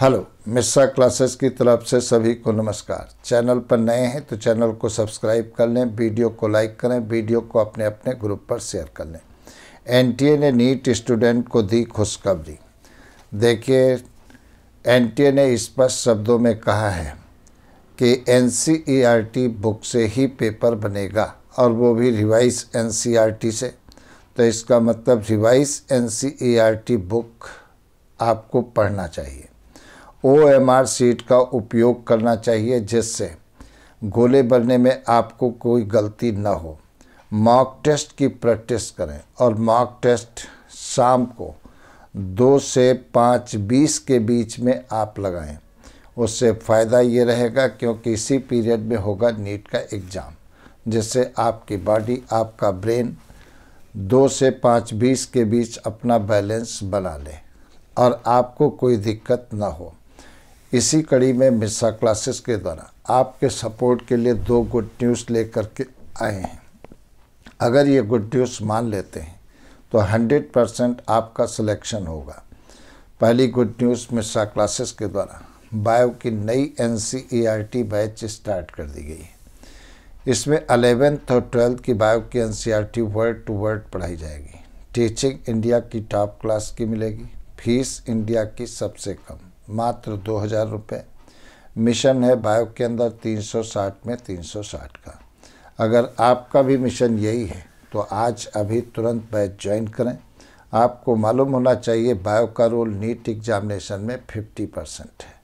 Hello, मिस्सा classes की तरफ़ से सभी को नमस्कार। चैनल पर नए हैं तो चैनल को सब्सक्राइब कर लें, वीडियो को लाइक करें, वीडियो को अपने अपने ग्रुप पर शेयर कर लें। एनटीए ने नीट स्टूडेंट को दी खुशखबरी। देखिए, एनटीए ने स्पष्ट शब्दों में कहा है कि एनसीईआरटी बुक से ही पेपर बनेगा और वो भी रिवाइज एनसीईआरटी से तो इसका मतलब रिवाइज एनसीईआरटी बुक आपको पढ़ना चाहिए। ओ एम आर सीट का उपयोग करना चाहिए जिससे गोले बनने में आपको कोई गलती न हो। मॉक टेस्ट की प्रैक्टिस करें और मॉक टेस्ट शाम को दो से पाँच बीस के बीच में आप लगाएँ। उससे फ़ायदा ये रहेगा क्योंकि इसी पीरियड में होगा नीट का एग्ज़ाम जिससे आपकी बॉडी आपका ब्रेन दो से पाँच बीस के बीच अपना बैलेंस बना ले और आपको कोई दिक्कत ना हो। इसी कड़ी में मिस्सा क्लासेस के द्वारा आपके सपोर्ट के लिए दो गुड न्यूज़ लेकर के आए हैं। अगर ये गुड न्यूज़ मान लेते हैं तो 100 परसेंट आपका सिलेक्शन होगा। पहली गुड न्यूज़ मिस्सा क्लासेस के द्वारा, बायो की नई एनसीईआरटी बैच स्टार्ट कर दी गई है। इसमें अलेवेंथ और ट्वेल्थ की बायो की एन वर्ड टू वर्ड पढ़ाई जाएगी। टीचिंग इंडिया की टॉप क्लास की मिलेगी। फ़ीस इंडिया की सबसे कम। मात्र दो हज़ार रुपये मिशन है बायो के अंदर 360 में 360 का। अगर आपका भी मिशन यही है तो आज अभी तुरंत बैच ज्वाइन करें। आपको मालूम होना चाहिए, बायो का रोल नीट एग्जामिनेशन में 50 परसेंट है।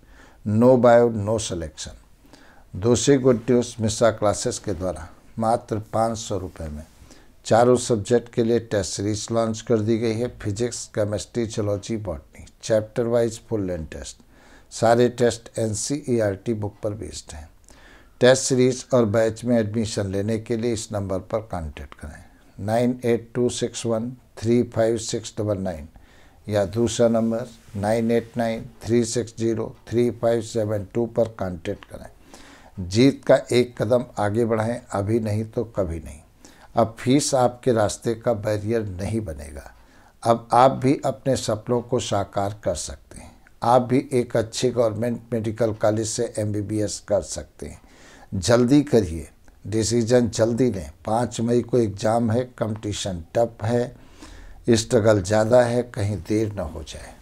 No bio, no selection. दूसरी गुड न्यूज़ मिस्सा क्लासेस के द्वारा मात्र पाँच सौ रुपये में। चारों सब्जेक्ट के लिए टेस्ट सीरीज़ लॉन्च कर दी गई है। Physics, chemistry zoology botany chapter wise full length test सारे टेस्ट एनसीईआरटी बुक पर बेस्ड हैं। टेस्ट सीरीज़ और बैच में एडमिशन लेने के लिए इस नंबर पर कांटेक्ट करें। Nine eight two six one three five six double nine या दूसरा number nine eight nine three six zero three five seven two पर कांटेक्ट करें। जीत का एक कदम आगे बढ़ाएँ, अभी नहीं तो कभी नहीं। अब फ़ीस आपके रास्ते का बैरियर नहीं बनेगा। अब आप भी अपने सपनों को साकार कर सकते हैं। आप भी एक अच्छे गवर्नमेंट मेडिकल कॉलेज से एमबीबीएस कर सकते हैं। जल्दी करिए। डिसीज़न जल्दी लें। पाँच मई को एग्ज़ाम है, कंपटीशन टफ है, स्ट्रगल ज़्यादा है, कहीं देर ना हो जाए।